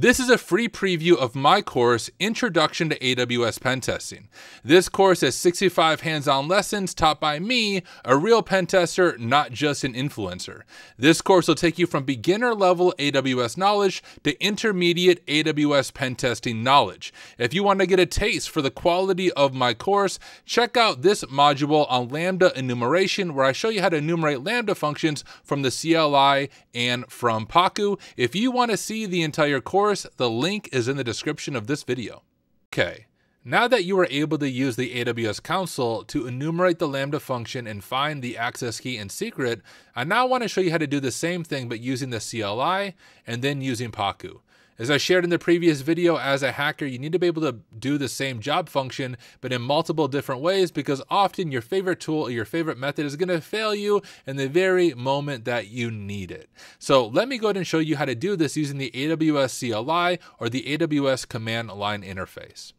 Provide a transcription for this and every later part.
This is a free preview of my course, Introduction to AWS Pen Testing. This course has 65 hands on lessons taught by me, a real pen tester, not just an influencer. This course will take you from beginner level AWS knowledge to intermediate AWS pen testing knowledge. If you want to get a taste for the quality of my course, check out this module on Lambda enumeration, where I show you how to enumerate Lambda functions from the CLI and from Paku. If you want to see the entire course, course, the link is in the description of this video. Okay, now that you are able to use the AWS console to enumerate the Lambda function and find the access key and secret, I now want to show you how to do the same thing but using the CLI and then using Paku. As I shared in the previous video, as a hacker, you need to be able to do the same job function, but in multiple different ways because often your favorite tool or your favorite method is going to fail you in the very moment that you need it. So let me go ahead and show you how to do this using the AWS CLI or the AWS command line interface.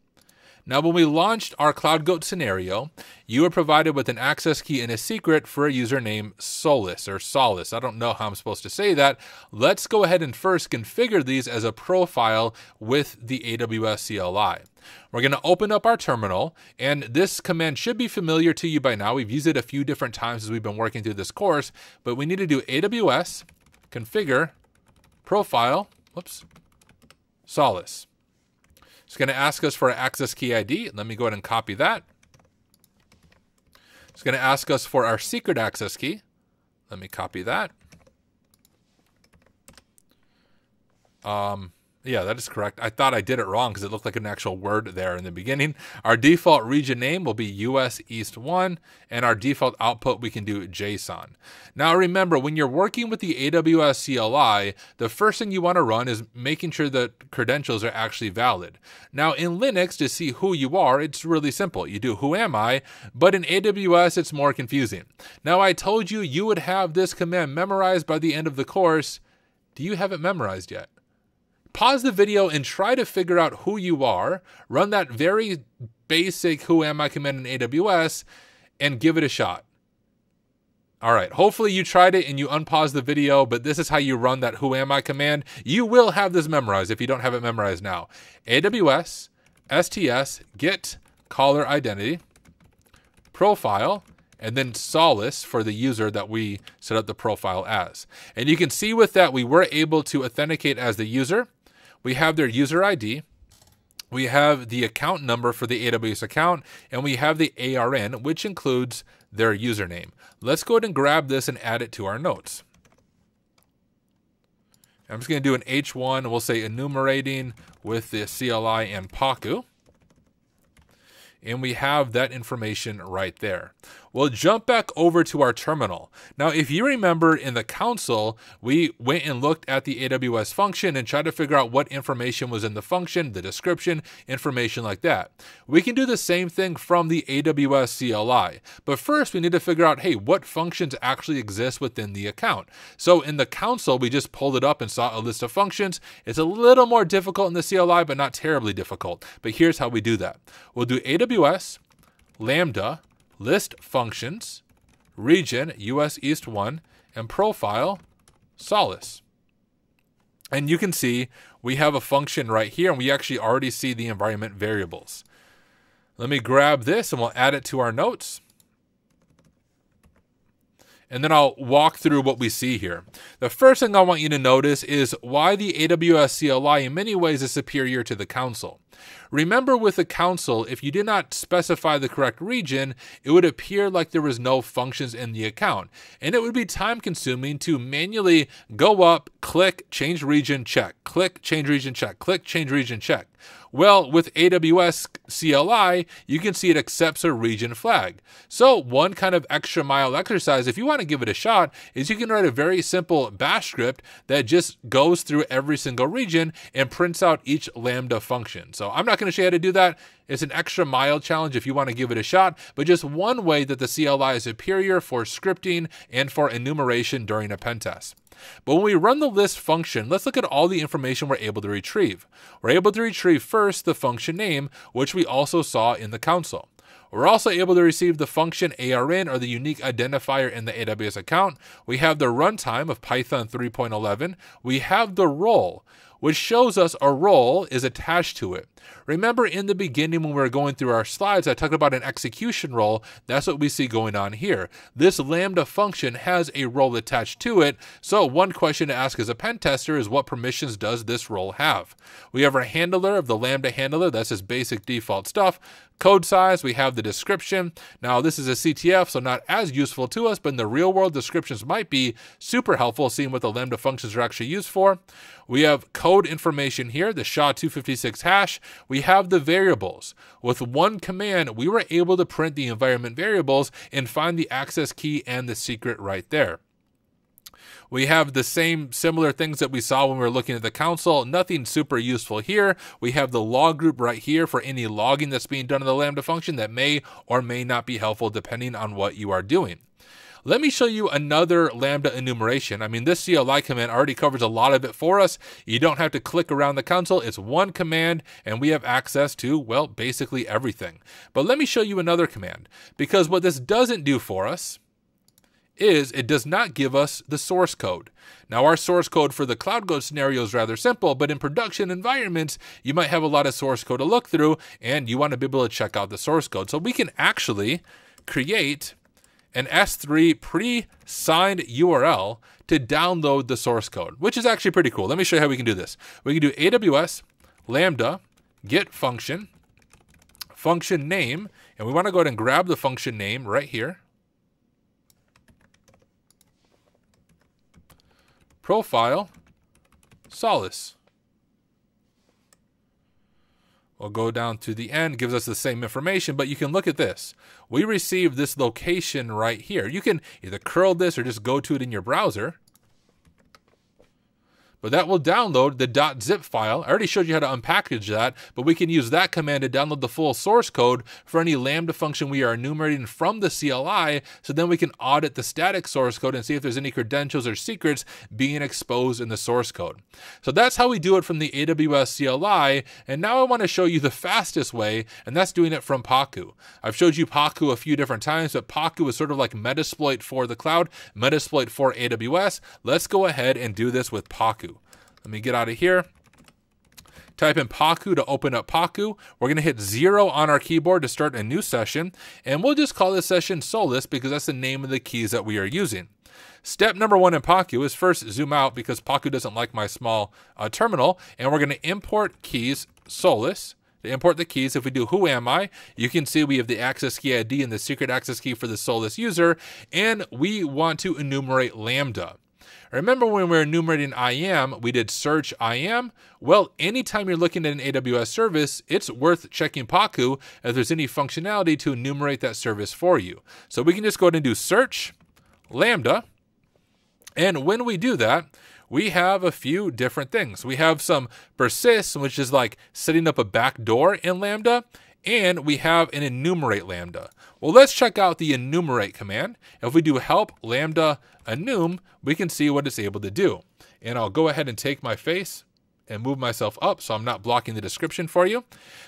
Now, when we launched our Cloud Goat scenario, you were provided with an access key and a secret for a username Solus or Solus. I don't know how I'm supposed to say that. Let's go ahead and first configure these as a profile with the AWS CLI. We're going to open up our terminal, and this command should be familiar to you by now. We've used it a few different times as we've been working through this course, but we need to do AWS configure profile, whoops, Solus. It's going to ask us for an access key ID. Let me go ahead and copy that. It's going to ask us for our secret access key. Let me copy that. Um, yeah, that is correct. I thought I did it wrong because it looked like an actual word there in the beginning. Our default region name will be US East 1, and our default output we can do JSON. Now remember, when you're working with the AWS CLI, the first thing you want to run is making sure that credentials are actually valid. Now in Linux, to see who you are, it's really simple. You do who am I, but in AWS, it's more confusing. Now I told you you would have this command memorized by the end of the course. Do you have it memorized yet? Pause the video and try to figure out who you are, run that very basic who am I command in AWS, and give it a shot. All right, hopefully you tried it and you unpause the video, but this is how you run that who am I command. You will have this memorized if you don't have it memorized now. AWS, STS, get caller identity, profile, and then Solus for the user that we set up the profile as. And you can see with that, we were able to authenticate as the user we have their user ID, we have the account number for the AWS account, and we have the ARN, which includes their username. Let's go ahead and grab this and add it to our notes. I'm just going to do an H1, we'll say enumerating with the CLI and Paku and we have that information right there. We'll jump back over to our terminal. Now, if you remember in the console, we went and looked at the AWS function and tried to figure out what information was in the function, the description, information like that. We can do the same thing from the AWS CLI. But first, we need to figure out, hey, what functions actually exist within the account? So in the console, we just pulled it up and saw a list of functions. It's a little more difficult in the CLI, but not terribly difficult. But here's how we do that. We'll do AWS, Lambda, list functions, region, US East 1, and profile, Solus. And you can see we have a function right here, and we actually already see the environment variables. Let me grab this and we'll add it to our notes and then I'll walk through what we see here. The first thing I want you to notice is why the AWS CLI in many ways is superior to the console. Remember with the console, if you did not specify the correct region, it would appear like there was no functions in the account, and it would be time consuming to manually go up, click, change region, check, click, change region, check, click, change region, check. Well, with AWS CLI, you can see it accepts a region flag. So, one kind of extra mile exercise, if you want to give it a shot, is you can write a very simple bash script that just goes through every single region and prints out each Lambda function. So, I'm not going to show you how to do that. It's an extra mile challenge if you want to give it a shot, but just one way that the CLI is superior for scripting and for enumeration during a pen test. But when we run the list function, let's look at all the information we're able to retrieve. We're able to retrieve first the function name, which we also saw in the console. We're also able to receive the function ARN or the unique identifier in the AWS account. We have the runtime of Python 3.11. We have the role. Which shows us a role is attached to it. Remember in the beginning when we were going through our slides, I talked about an execution role. That's what we see going on here. This Lambda function has a role attached to it. So one question to ask as a pen tester is what permissions does this role have? We have our handler of the Lambda handler. That's just basic default stuff code size, we have the description. Now, this is a CTF, so not as useful to us, but in the real world, descriptions might be super helpful, seeing what the Lambda functions are actually used for. We have code information here, the SHA-256 hash. We have the variables. With one command, we were able to print the environment variables and find the access key and the secret right there. We have the same similar things that we saw when we were looking at the console. Nothing super useful here. We have the log group right here for any logging that's being done in the Lambda function that may or may not be helpful depending on what you are doing. Let me show you another Lambda enumeration. I mean, this CLI command already covers a lot of it for us. You don't have to click around the console. It's one command, and we have access to, well, basically everything. But let me show you another command, because what this doesn't do for us is it does not give us the source code. Now, our source code for the Cloud Ghost scenario is rather simple, but in production environments, you might have a lot of source code to look through, and you want to be able to check out the source code. So we can actually create an S3 pre-signed URL to download the source code, which is actually pretty cool. Let me show you how we can do this. We can do AWS lambda get function, function name, and we want to go ahead and grab the function name right here. Profile, Solace. We'll go down to the end, gives us the same information, but you can look at this. We received this location right here. You can either curl this or just go to it in your browser but that will download the .zip file. I already showed you how to unpackage that, but we can use that command to download the full source code for any Lambda function we are enumerating from the CLI, so then we can audit the static source code and see if there's any credentials or secrets being exposed in the source code. So that's how we do it from the AWS CLI, and now I want to show you the fastest way, and that's doing it from Pacu. I've showed you Pacu a few different times, but Pacu is sort of like Metasploit for the cloud, Metasploit for AWS. Let's go ahead and do this with Pacu. Let me get out of here. Type in Pacu to open up Pacu. We're going to hit zero on our keyboard to start a new session. And we'll just call this session Solus because that's the name of the keys that we are using. Step number one in Pacu is first zoom out because Pacu doesn't like my small uh, terminal. And we're going to import keys Solus. To import the keys, if we do who am I, you can see we have the access key ID and the secret access key for the Solus user. And we want to enumerate Lambda. Remember when we were enumerating IAM, we did search IAM? Well, anytime you're looking at an AWS service, it's worth checking Pacu if there's any functionality to enumerate that service for you. So we can just go ahead and do search Lambda. And when we do that, we have a few different things. We have some persist, which is like setting up a backdoor in Lambda, and we have an enumerate Lambda. Well, let's check out the enumerate command. If we do help lambda enum, we can see what it's able to do. And I'll go ahead and take my face and move myself up so I'm not blocking the description for you.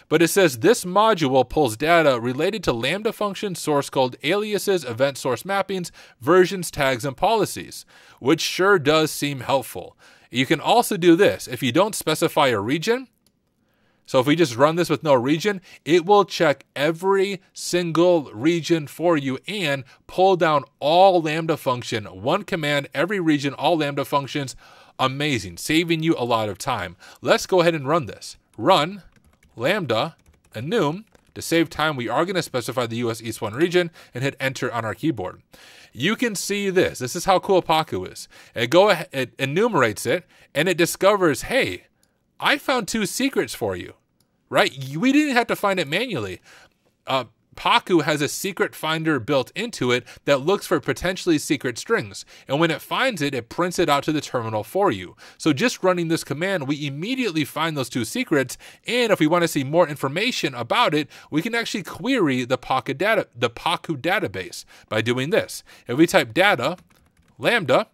But it says this module pulls data related to Lambda function source code aliases, event source mappings, versions, tags, and policies, which sure does seem helpful. You can also do this. If you don't specify a region, so if we just run this with no region, it will check every single region for you and pull down all Lambda function, one command, every region, all Lambda functions. Amazing, saving you a lot of time. Let's go ahead and run this. Run Lambda enum. To save time, we are going to specify the US East 1 region and hit enter on our keyboard. You can see this. This is how cool Paku is. It go ahead, it enumerates it and it discovers, hey, I found two secrets for you right? We didn't have to find it manually. Uh, Pacu has a secret finder built into it that looks for potentially secret strings. And when it finds it, it prints it out to the terminal for you. So just running this command, we immediately find those two secrets. And if we want to see more information about it, we can actually query the Paku, data, the Pacu database by doing this. If we type data, lambda,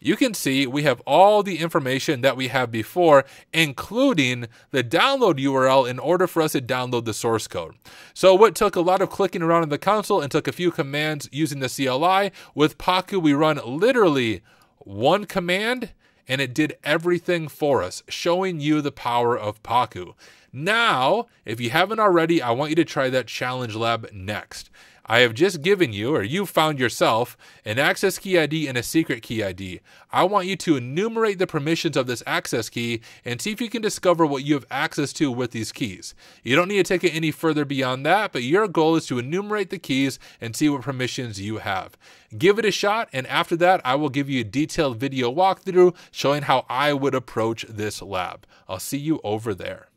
you can see we have all the information that we have before, including the download URL in order for us to download the source code. So what took a lot of clicking around in the console and took a few commands using the CLI, with Pacu we run literally one command and it did everything for us, showing you the power of Paku. Now, if you haven't already, I want you to try that challenge lab next. I have just given you, or you found yourself, an access key ID and a secret key ID. I want you to enumerate the permissions of this access key and see if you can discover what you have access to with these keys. You don't need to take it any further beyond that, but your goal is to enumerate the keys and see what permissions you have. Give it a shot, and after that, I will give you a detailed video walkthrough showing how I would approach this lab. I'll see you over there.